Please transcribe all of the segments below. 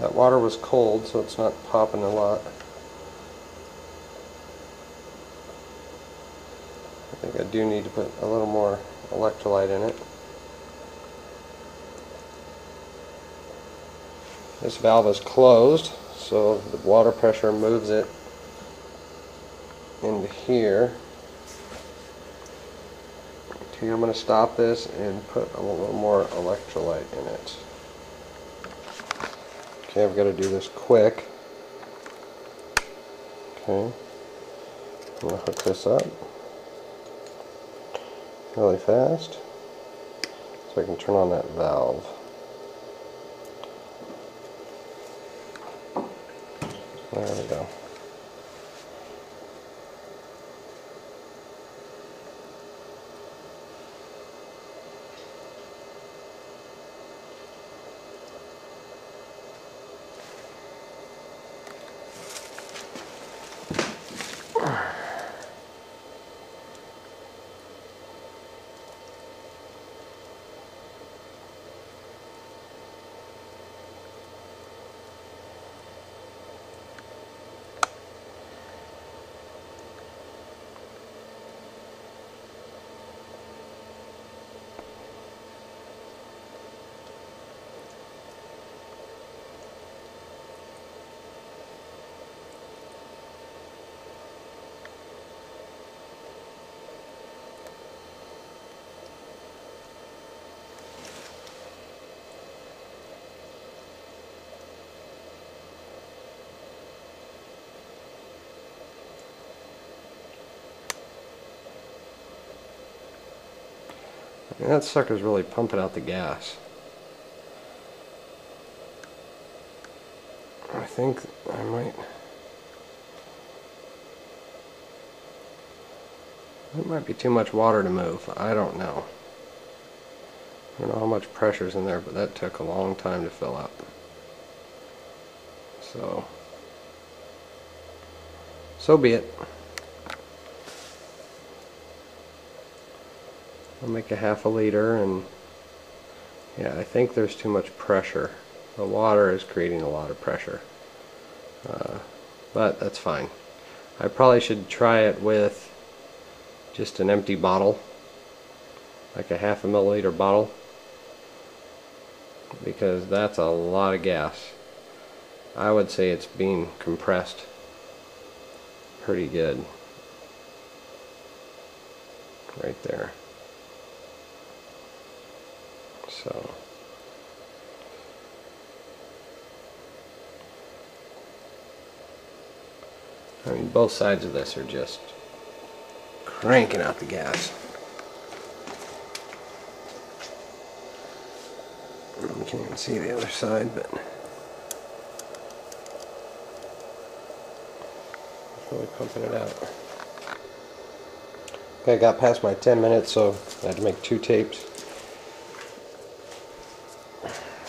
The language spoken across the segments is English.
water was cold, so it's not popping a lot. I think I do need to put a little more electrolyte in it. This valve is closed, so the water pressure moves it into here. Okay, I'm going to stop this and put a little more electrolyte in it. Okay, I've got to do this quick. Okay, I'm going to hook this up really fast so I can turn on that valve. There we go. That sucker's really pumping out the gas. I think I might... It might be too much water to move. I don't know. I don't know how much pressure's in there, but that took a long time to fill up. So, so be it. I'll make a half a liter and yeah, I think there's too much pressure. The water is creating a lot of pressure. Uh, but that's fine. I probably should try it with just an empty bottle, like a half a milliliter bottle, because that's a lot of gas. I would say it's being compressed pretty good right there. So I mean both sides of this are just cranking out the gas. You can't even see the other side, but really pumping it out. Okay, I got past my 10 minutes, so I had to make two tapes.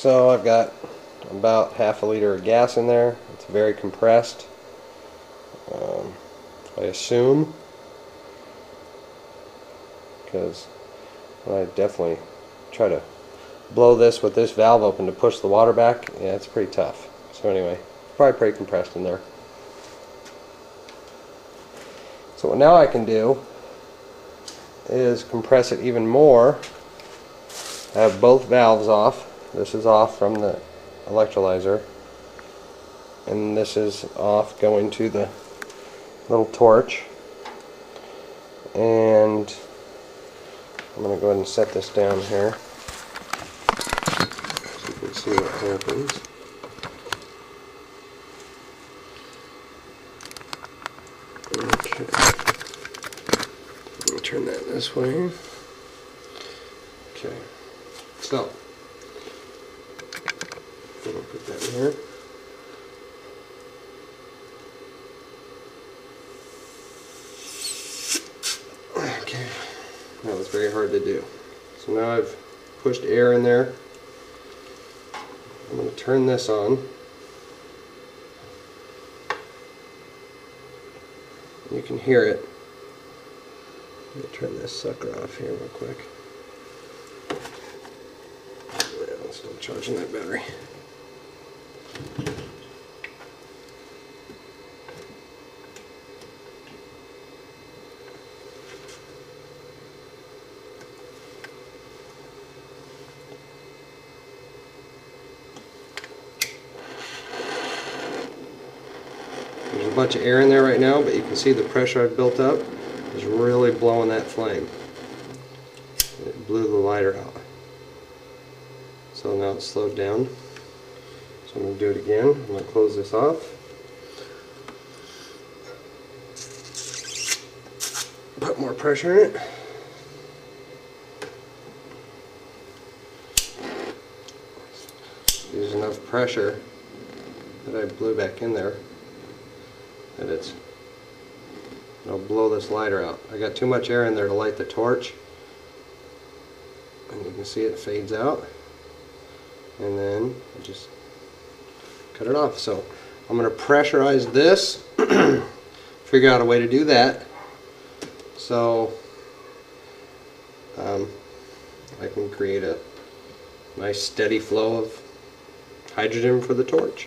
So I've got about half a liter of gas in there. It's very compressed. Um, I assume because I definitely try to blow this with this valve open to push the water back. Yeah, it's pretty tough. So anyway, probably pretty compressed in there. So what now I can do is compress it even more. I have both valves off. This is off from the electrolyzer. And this is off going to the little torch. And I'm going to go ahead and set this down here. So you can see what happens. Okay. Let me turn that this way. Okay. So, To put that in here. Okay, that was very hard to do. So now I've pushed air in there. I'm going to turn this on. You can hear it. Let me turn this sucker off here real quick. Still charging that battery. Of air in there right now, but you can see the pressure I've built up is really blowing that flame. It blew the lighter out. So now it's slowed down. So I'm going to do it again. I'm going to close this off. Put more pressure in it. There's enough pressure that I blew back in there that it's it'll blow this lighter out. I got too much air in there to light the torch and you can see it fades out and then I just cut it off. So I'm going to pressurize this, figure out a way to do that so um, I can create a nice steady flow of hydrogen for the torch.